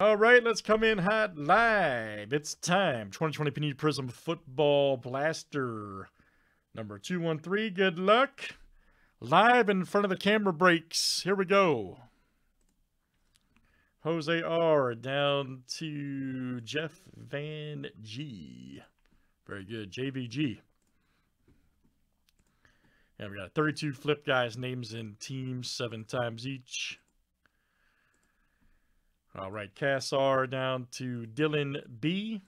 All right, let's come in hot live. It's time. 2020 Panini Prizm Football Blaster. Number 213. Good luck. Live in front of the camera breaks. Here we go. Jose R. down to Jeff Van G. Very good. JVG. And we got 32 flip guys, names and teams, seven times each. All right, Cass R down to Dylan B.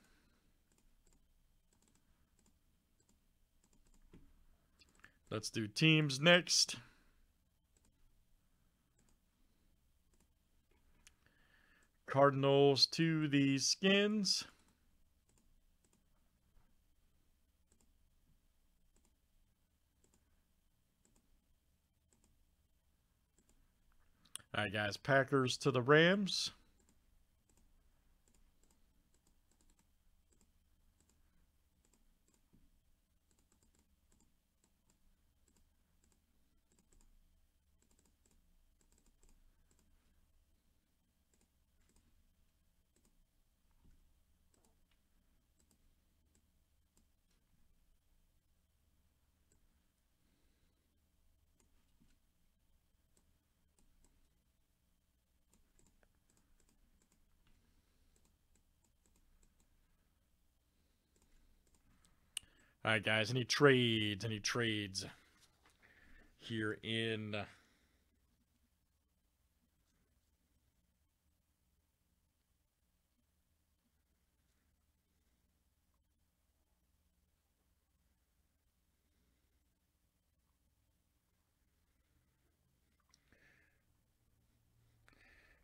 Let's do teams next. Cardinals to the Skins. All right, guys. Packers to the Rams. All right, guys. Any trades? Any trades here in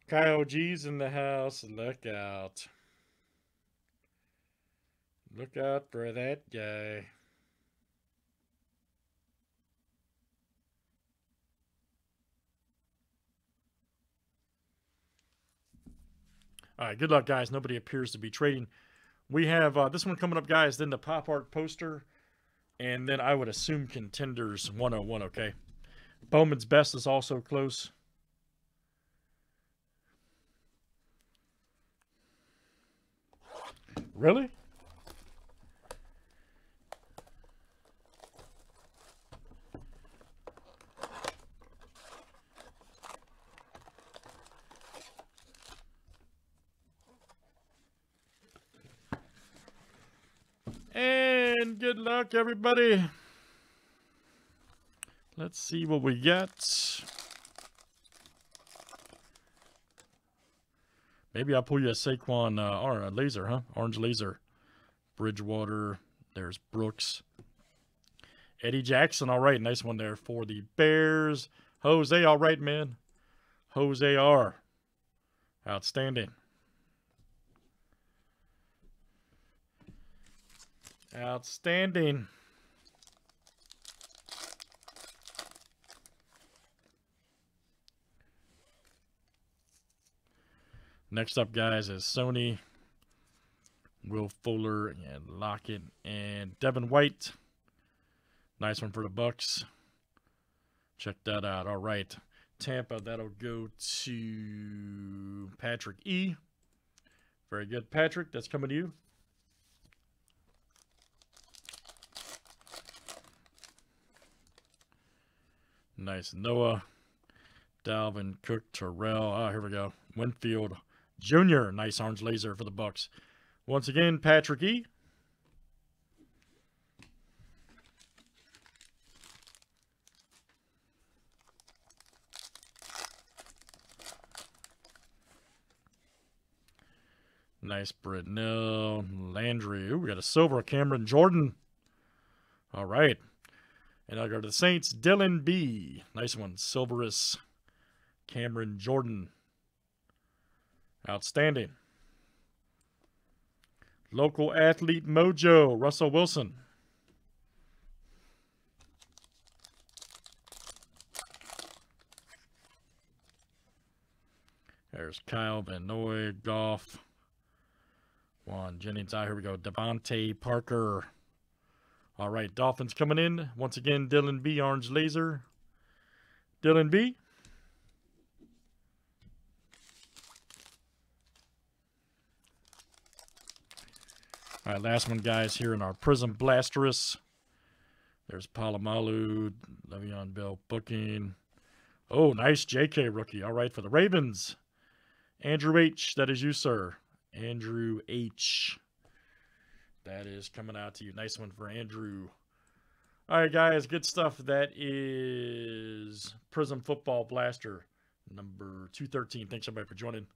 Kyle G's in the house. Look out. Look out for that guy. All right, good luck, guys. Nobody appears to be trading. We have uh, this one coming up, guys, then the pop art poster, and then I would assume Contenders 101, okay? Bowman's Best is also close. Really? And good luck, everybody. Let's see what we get. Maybe I'll pull you a Saquon uh, or a laser, huh? Orange laser. Bridgewater. There's Brooks. Eddie Jackson. All right. Nice one there for the Bears. Jose. All right, man. Jose R. Outstanding. Outstanding. Next up, guys, is Sony, Will Fuller, and Lockett, and Devin White. Nice one for the Bucs. Check that out. All right. Tampa, that'll go to Patrick E. Very good, Patrick. That's coming to you. Nice. Noah, Dalvin, Cook, Terrell. Ah, here we go. Winfield Jr. Nice orange laser for the Bucs. Once again, Patrick E. Nice Britnell, Landry. Ooh, we got a silver Cameron Jordan. All right. And I'll go to the Saints. Dylan B. Nice one. Silverus. Cameron Jordan. Outstanding. Local athlete mojo. Russell Wilson. There's Kyle Van Noy, Goff, Jauan Jennings. Ah, here we go. DeVante Parker. All right, Dolphins coming in. Once again, Dylan B, Orange Laser. Dylan B. All right, last one, guys, here in our Prizm Blasterus. There's Polamalu, Le'Veon Bell booking. Oh, nice JK rookie. All right, for the Ravens. Andrew H., that is you, sir. Andrew H. That is coming out to you. Nice one for Andrew. All right, guys, good stuff. That is Prizm Football Blaster number 213. Thanks, everybody, for joining.